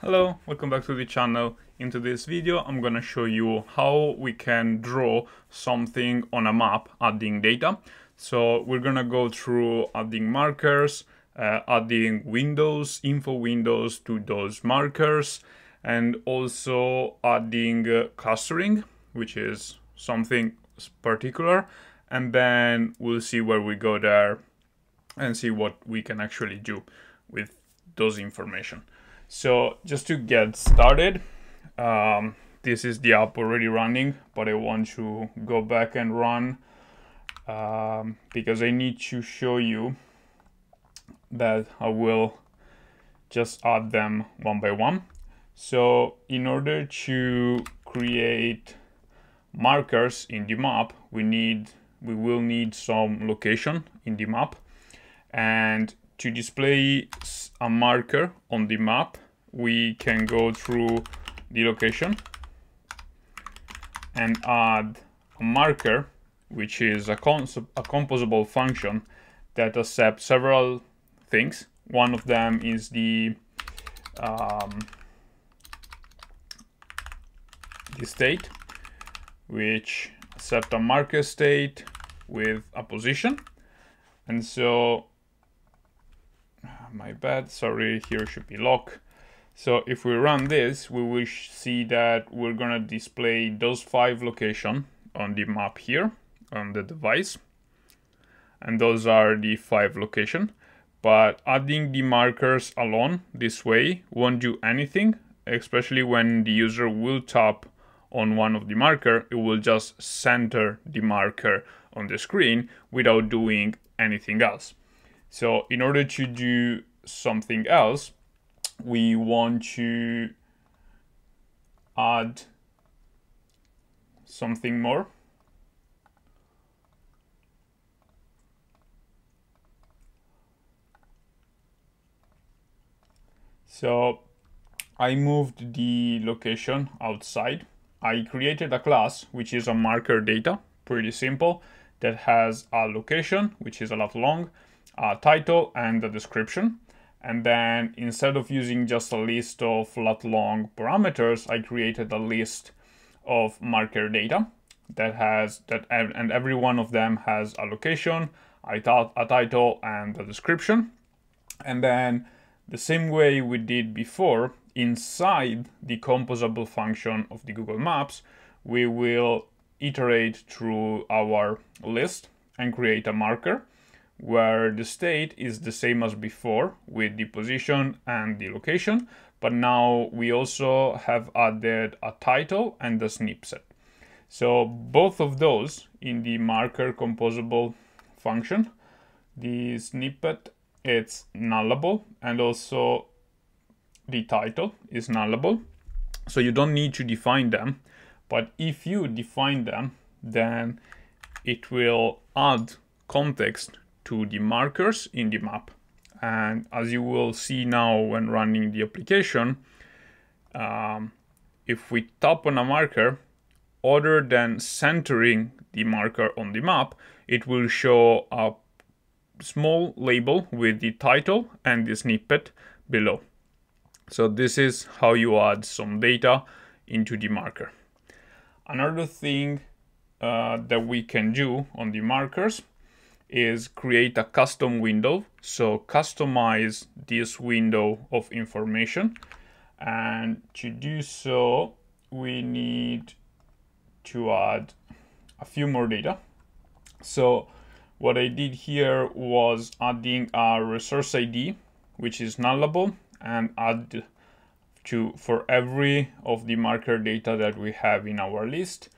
Hello, welcome back to the channel. In today's video, I'm gonna show you how we can draw something on a map adding data. So we're gonna go through adding markers, uh, adding windows, info windows to those markers, and also adding uh, clustering, which is something particular. And then we'll see where we go there and see what we can actually do with those information. So just to get started, um, this is the app already running, but I want to go back and run um, because I need to show you that I will just add them one by one. So in order to create markers in the map, we need we will need some location in the map and to display a marker on the map, we can go through the location and add a marker, which is a, a composable function that accepts several things. One of them is the um, the state, which accept a marker state with a position. And so my bad, sorry, here should be lock. So if we run this, we will see that we're gonna display those five location on the map here on the device. And those are the five location. But adding the markers alone this way won't do anything, especially when the user will tap on one of the marker, it will just center the marker on the screen without doing anything else. So in order to do something else, we want to add something more. So I moved the location outside. I created a class, which is a marker data, pretty simple, that has a location, which is a lat long, a title and a description. And then instead of using just a list of lat long parameters, I created a list of marker data that has that and every one of them has a location, a, a title and a description. And then the same way we did before, inside the composable function of the Google Maps, we will iterate through our list and create a marker where the state is the same as before with the position and the location, but now we also have added a title and a snippet. So both of those in the marker composable function, the snippet it's nullable and also the title is nullable. So you don't need to define them, but if you define them, then it will add context to the markers in the map. And as you will see now when running the application, um, if we tap on a marker, other than centering the marker on the map, it will show a small label with the title and the snippet below. So this is how you add some data into the marker. Another thing uh, that we can do on the markers is create a custom window. So customize this window of information. And to do so, we need to add a few more data. So what I did here was adding a resource ID, which is nullable, and add to for every of the marker data that we have in our list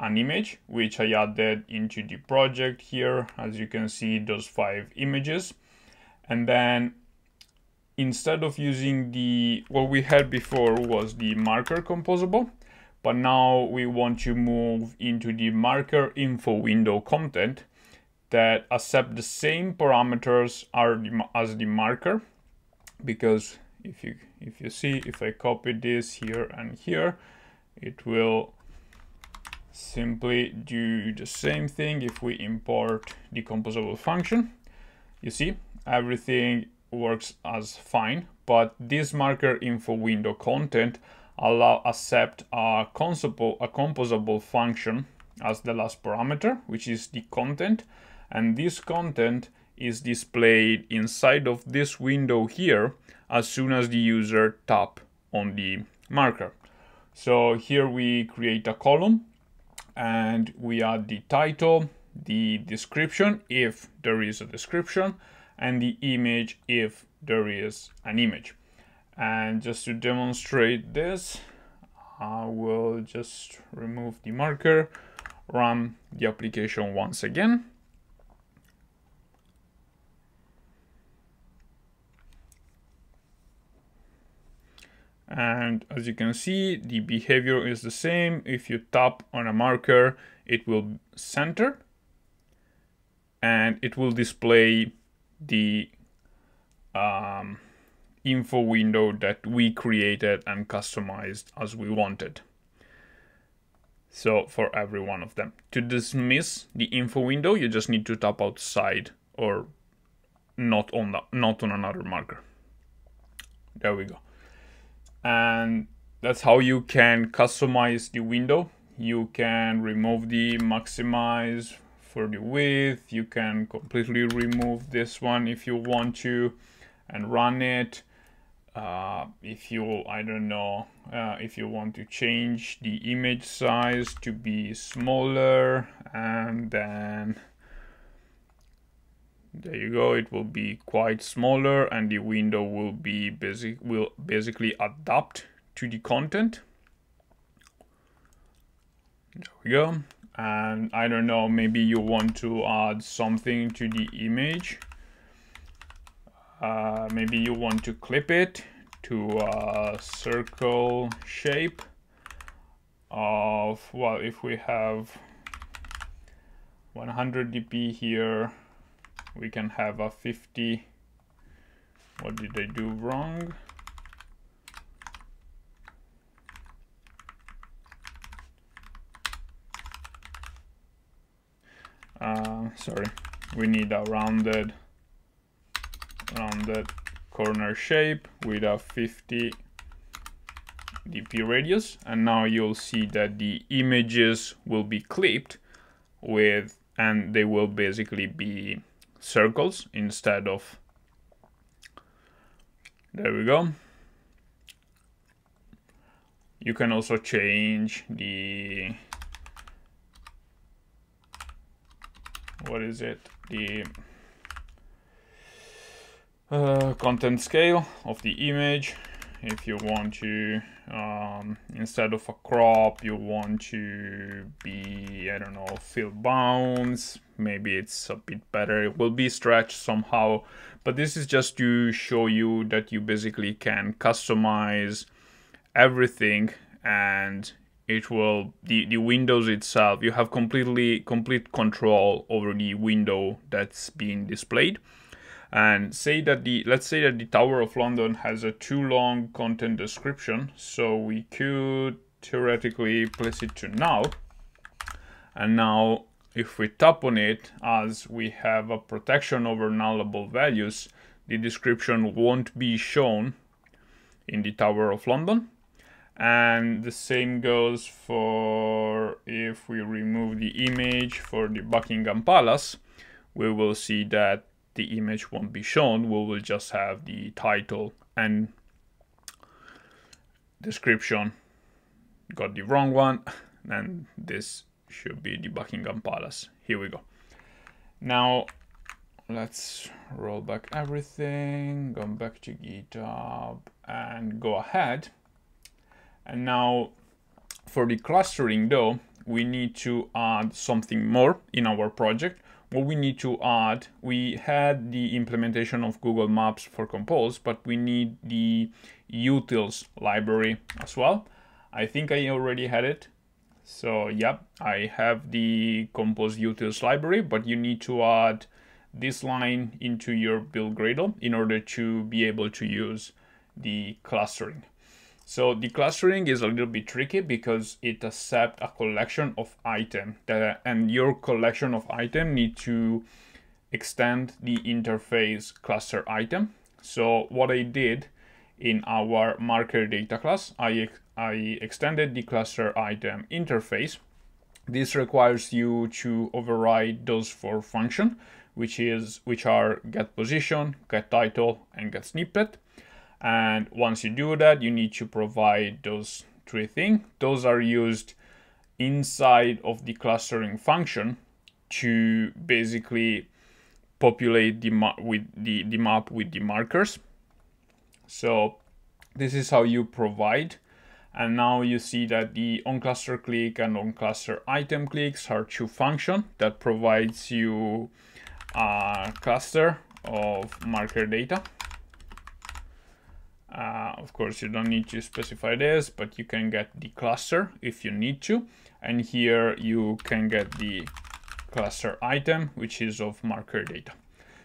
an image which I added into the project here. As you can see those five images. And then instead of using the what we had before was the marker composable but now we want to move into the marker info window content that accept the same parameters as the marker. Because if you if you see if I copy this here and here it will simply do the same thing if we import the composable function. You see, everything works as fine, but this marker info window content allow accept a composable, a composable function as the last parameter, which is the content. And this content is displayed inside of this window here as soon as the user tap on the marker. So here we create a column and we add the title, the description if there is a description, and the image if there is an image. And just to demonstrate this, I will just remove the marker, run the application once again. And as you can see, the behavior is the same. If you tap on a marker, it will center and it will display the um, info window that we created and customized as we wanted. So for every one of them. To dismiss the info window, you just need to tap outside or not on the, not on another marker. There we go. And that's how you can customize the window. You can remove the maximize for the width. You can completely remove this one if you want to and run it uh, if you I don't know uh, if you want to change the image size to be smaller and then there you go. It will be quite smaller and the window will be basic will basically adapt to the content. There we go. And I don't know maybe you want to add something to the image. Uh, maybe you want to clip it to a circle shape of, well, if we have 100 dp here, we can have a 50. What did I do wrong? Uh, sorry, we need a rounded rounded corner shape with a 50 dp radius and now you'll see that the images will be clipped with and they will basically be circles instead of there we go. You can also change the what is it? The uh, content scale of the image if you want to um, instead of a crop you want to be I don't know fill bounds maybe it's a bit better. It will be stretched somehow. But this is just to show you that you basically can customize everything and it will the, the windows itself you have completely complete control over the window that's being displayed and say that the let's say that the Tower of London has a too long content description so we could theoretically place it to null. And now if we tap on it as we have a protection over nullable values the description won't be shown in the Tower of London. And the same goes for if we remove the image for the Buckingham Palace we will see that the image won't be shown. We will just have the title and description. Got the wrong one. And this should be the Buckingham Palace. Here we go. Now let's roll back everything, go back to GitHub and go ahead. And now for the clustering though, we need to add something more in our project what we need to add, we had the implementation of Google Maps for Compose, but we need the utils library as well. I think I already had it. So yep, I have the Compose utils library, but you need to add this line into your build Gradle in order to be able to use the clustering. So the clustering is a little bit tricky because it accepts a collection of item and your collection of item need to extend the interface cluster item. So what I did in our marker data class, I, I extended the cluster item interface. This requires you to override those four functions, which is which are get position, get title, and get snippet. And once you do that, you need to provide those three things. Those are used inside of the clustering function to basically populate the with the, the map with the markers. So this is how you provide. And now you see that the on cluster click and on cluster item clicks are two functions that provides you a cluster of marker data. Uh, of course, you don't need to specify this, but you can get the cluster if you need to. And here you can get the cluster item, which is of marker data.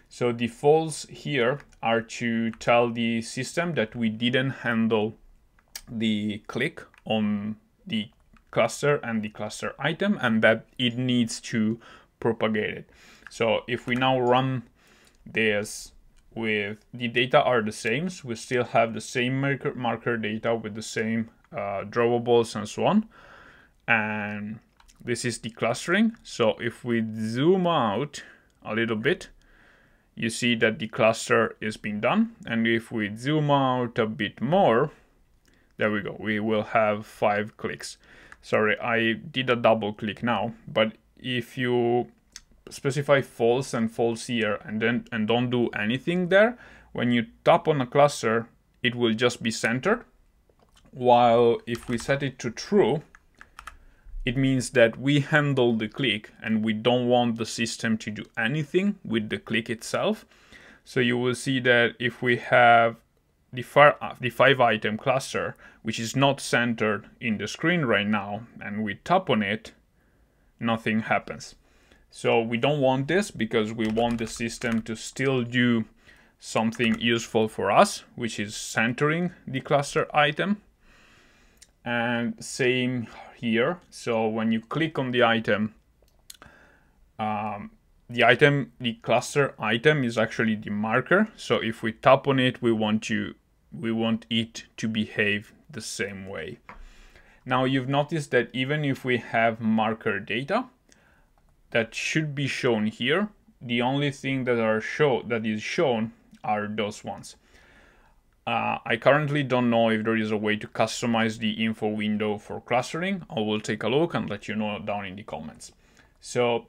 So the false here are to tell the system that we didn't handle the click on the cluster and the cluster item and that it needs to propagate it. So if we now run this with the data are the same, so we still have the same marker, marker data with the same uh, drawables and so on. And this is the clustering. So if we zoom out a little bit, you see that the cluster is being done. And if we zoom out a bit more, there we go, we will have five clicks. Sorry, I did a double click now, but if you specify false and false here and then and don't do anything there, when you tap on a cluster, it will just be centered. While if we set it to true, it means that we handle the click and we don't want the system to do anything with the click itself. So you will see that if we have the, far, the five item cluster, which is not centered in the screen right now, and we tap on it, nothing happens. So we don't want this because we want the system to still do something useful for us, which is centering the cluster item. And same here. So when you click on the item, um, the item, the cluster item is actually the marker. So if we tap on it, we want to, we want it to behave the same way. Now you've noticed that even if we have marker data that should be shown here, the only thing that are show that is shown are those ones. Uh, I currently don't know if there is a way to customize the info window for clustering. I will take a look and let you know down in the comments. So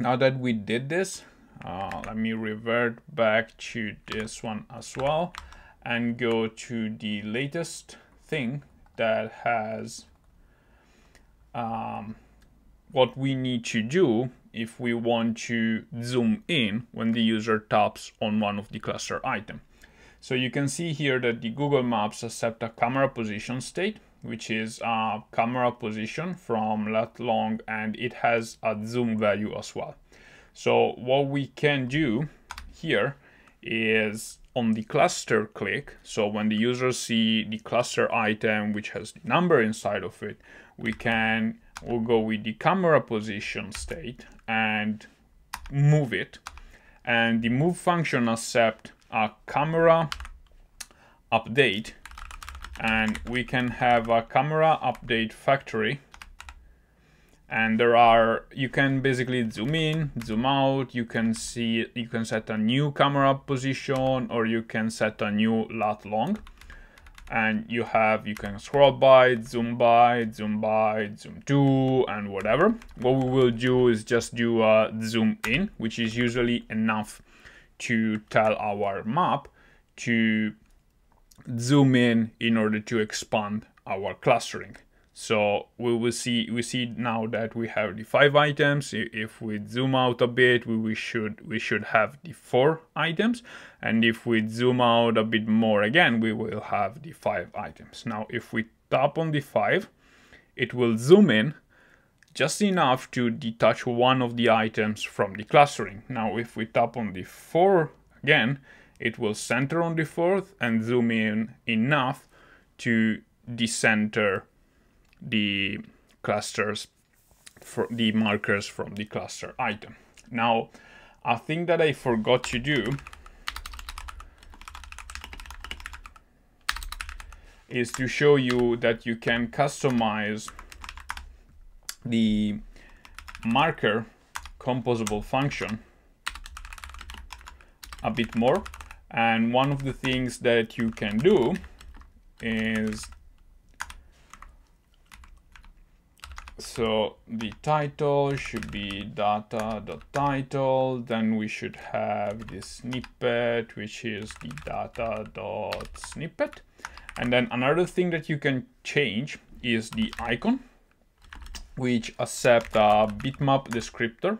now that we did this, uh, let me revert back to this one as well and go to the latest thing that has um, what we need to do if we want to zoom in when the user taps on one of the cluster item. So you can see here that the Google Maps accept a camera position state, which is a camera position from lat long and it has a zoom value as well. So what we can do here is on the cluster click. So when the user see the cluster item, which has the number inside of it, we can, we'll go with the camera position state and move it. And the move function accept a camera update. And we can have a camera update factory. And there are you can basically zoom in zoom out. You can see you can set a new camera position or you can set a new lat long and you have you can scroll by zoom by zoom by zoom to and whatever what we will do is just do a zoom in which is usually enough to tell our map to zoom in in order to expand our clustering. So we will see we see now that we have the five items. If we zoom out a bit, we, we should we should have the four items. And if we zoom out a bit more again, we will have the five items. Now if we tap on the five, it will zoom in just enough to detach one of the items from the clustering. Now if we tap on the 4 again, it will center on the fourth and zoom in enough to decenter the clusters for the markers from the cluster item. Now, a thing that I forgot to do is to show you that you can customize the marker composable function a bit more. And one of the things that you can do is so the title should be data.title then we should have this snippet which is the data.snippet and then another thing that you can change is the icon which accept a bitmap descriptor.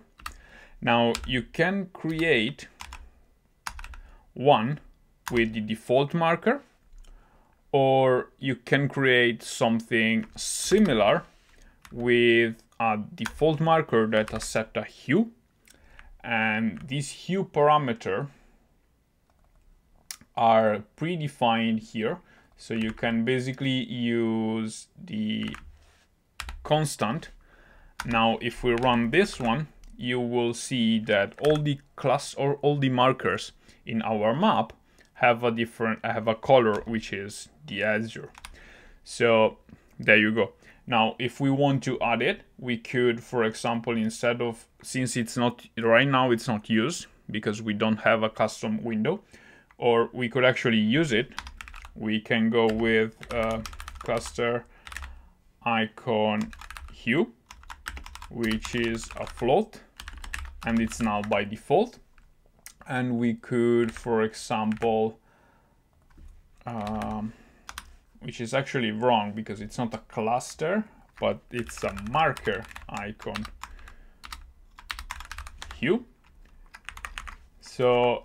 Now you can create one with the default marker or you can create something similar with a default marker that accept a hue. And this hue parameter are predefined here so you can basically use the constant now if we run this one you will see that all the class or all the markers in our map have a different have a color which is the azure so there you go now, if we want to add it, we could, for example, instead of, since it's not, right now it's not used because we don't have a custom window, or we could actually use it. We can go with uh, cluster icon hue, which is a float, and it's null by default. And we could, for example, um, which is actually wrong because it's not a cluster, but it's a marker icon hue. So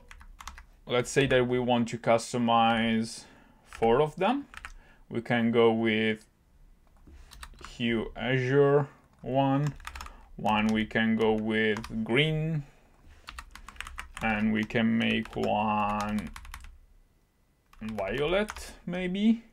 let's say that we want to customize four of them. We can go with hue azure one, one we can go with green, and we can make one violet maybe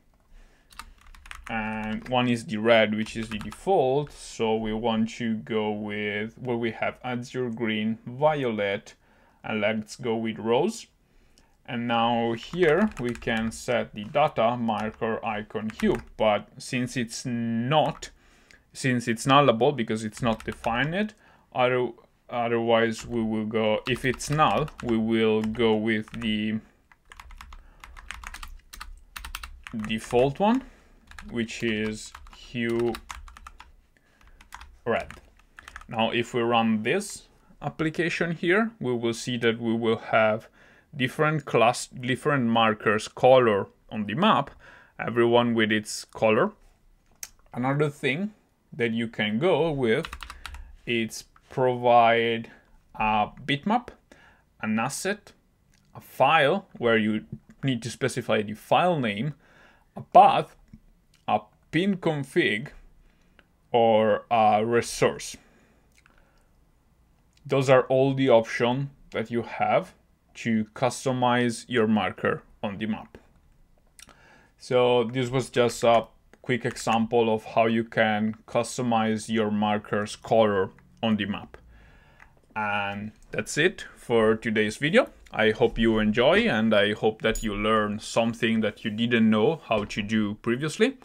and one is the red which is the default so we want to go with where we have azure green violet and let's go with rose and now here we can set the data marker icon hue but since it's not since it's nullable because it's not defined other, otherwise we will go if it's null we will go with the default one which is hue red. Now, if we run this application here, we will see that we will have different class, different markers color on the map, everyone with its color. Another thing that you can go with is provide a bitmap, an asset, a file where you need to specify the file name, a path, a pin config or a resource. Those are all the options that you have to customize your marker on the map. So this was just a quick example of how you can customize your marker's color on the map. And that's it for today's video. I hope you enjoy and I hope that you learn something that you didn't know how to do previously.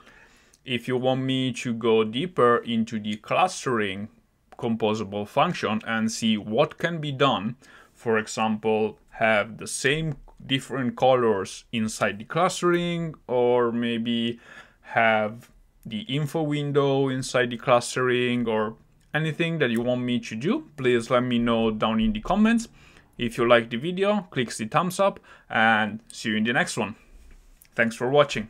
If you want me to go deeper into the clustering composable function and see what can be done, for example, have the same different colors inside the clustering or maybe have the info window inside the clustering or anything that you want me to do, please let me know down in the comments. If you like the video, click the thumbs up and see you in the next one. Thanks for watching.